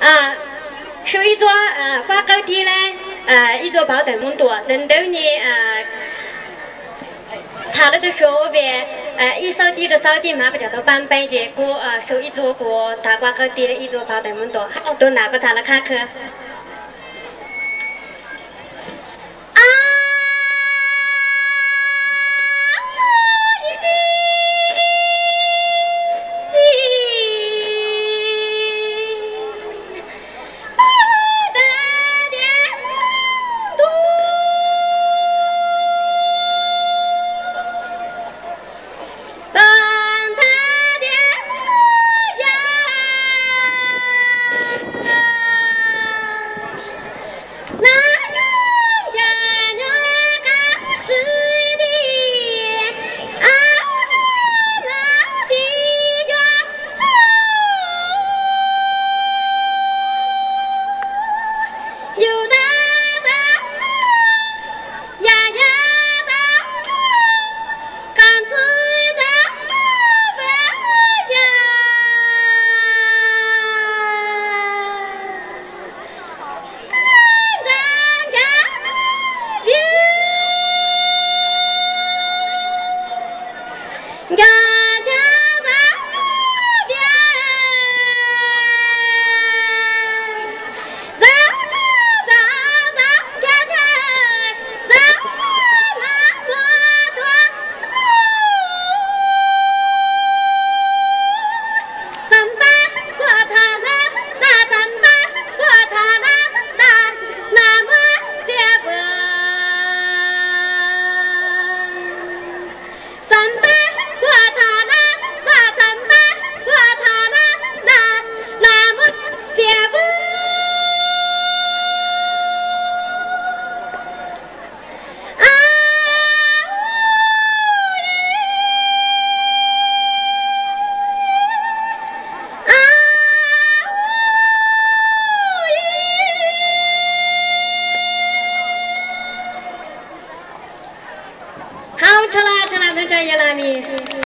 啊，收一座呃花高地呢，呃一座包这么多，人都呢呃，查了的学呗，呃一扫地的扫地嘛不叫做板板结果呃收一座过大瓜高地的一座包这么多，好多拿不查了卡去。好，吃了吃 ยาลามี